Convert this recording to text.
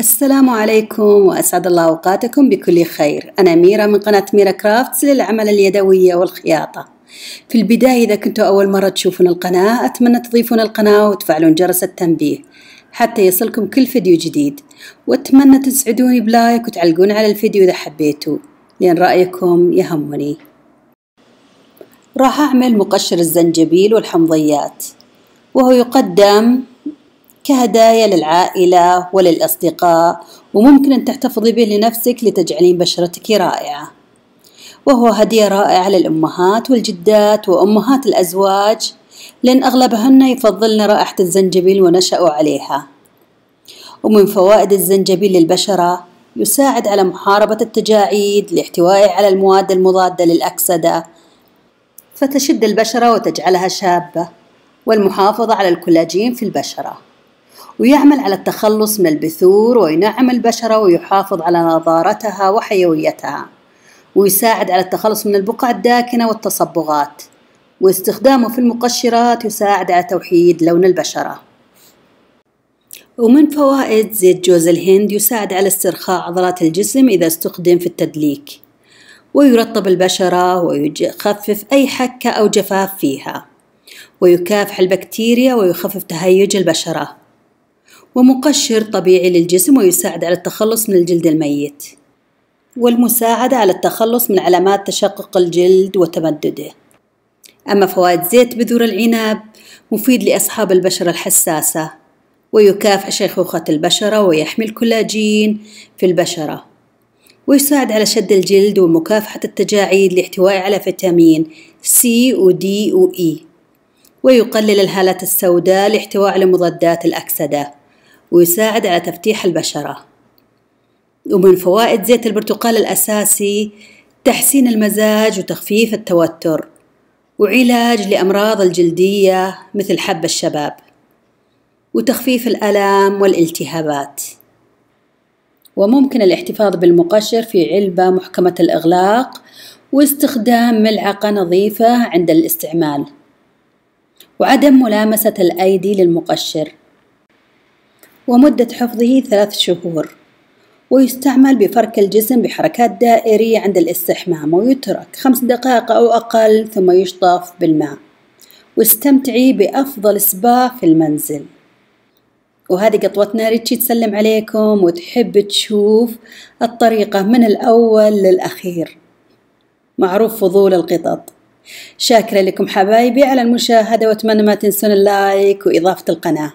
السلام عليكم وأسعد الله أوقاتكم بكل خير. أنا ميرا من قناة ميرا Crafts للأعمال اليدوية والخياطة. في البداية إذا كنتوا أول مرة تشوفون القناة أتمنى تضيفون القناة وتفعلون جرس التنبيه حتى يصلكم كل فيديو جديد. وأتمنى تسعدوني ب like وتعلقون على الفيديو إذا حبيتوا. لأن رأيكم يهمني. راح أعمل مقشر الزنجبيل والحمضيات وهو يقدم كهدايا للعائلة وللأصدقاء وممكن أن تحتفظي به لنفسك لتجعلين بشرتك رائعة. وهو هدية رائعة للأمهات والجدات وأمهات الأزواج لأن أغلبهن يفضلن رائحة الزنجبيل ونشأوا عليها. ومن فوائد الزنجبيل للبشرة يساعد على محاربة التجاعيد لاحتوائه على المواد المضادة للأكسدة فتشد البشرة وتجعلها شابة والمحافظة على الكولاجين في البشرة. ويعمل على التخلص من البثور وينعم البشرة ويحافظ على نضارتها وحيويتها ويساعد على التخلص من البقع الداكنة والتصبغات واستخدامه في المقشرات يساعد على توحيد لون البشرة. ومن فوائد زيت جوز الهند يساعد على استرخاء عضلات الجسم إذا استخدم في التدليك ويرطب البشرة ويخفف أي حكة أو جفاف فيها ويكافح البكتيريا ويخفف تهيج البشرة. ومقشر طبيعي للجسم ويساعد على التخلص من الجلد الميت والمساعدة على التخلص من علامات تشقق الجلد وتمدده. أما فوائد زيت بذور العنب مفيد لأصحاب البشرة الحساسة ويكافح شيخوخة البشرة ويحمي الكولاجين في البشرة. ويساعد على شد الجلد ومكافحة التجاعيد لاحتوائه على فيتامين سي ودي وإي ويقلل الهالات السوداء لاحتواء على مضادات الأكسدة. ويساعد على تفتيح البشرة. ومن فوائد زيت البرتقال الأساسي تحسين المزاج وتخفيف التوتر وعلاج لأمراض الجلدية مثل حب الشباب وتخفيف الآلام والالتهابات. وممكن الاحتفاظ بالمقشر في علبة محكمة الإغلاق واستخدام ملعقة نظيفة عند الاستعمال. وعدم ملامسة الأيدي للمقشر. ومدة حفظه ثلاث شهور. ويستعمل بفرك الجسم بحركات دائرية عند الاستحمام ويترك خمس دقائق أو أقل ثم يشطف بالماء. واستمتعي بأفضل سبا في المنزل. وهذه قطوتنا ريتشي تسلم عليكم وتحب تشوف الطريقة من الأول للأخير. معروف فضول القطط. شاكرة لكم حبايبي على المشاهدة وأتمنى ما تنسون اللايك وإضافة القناة.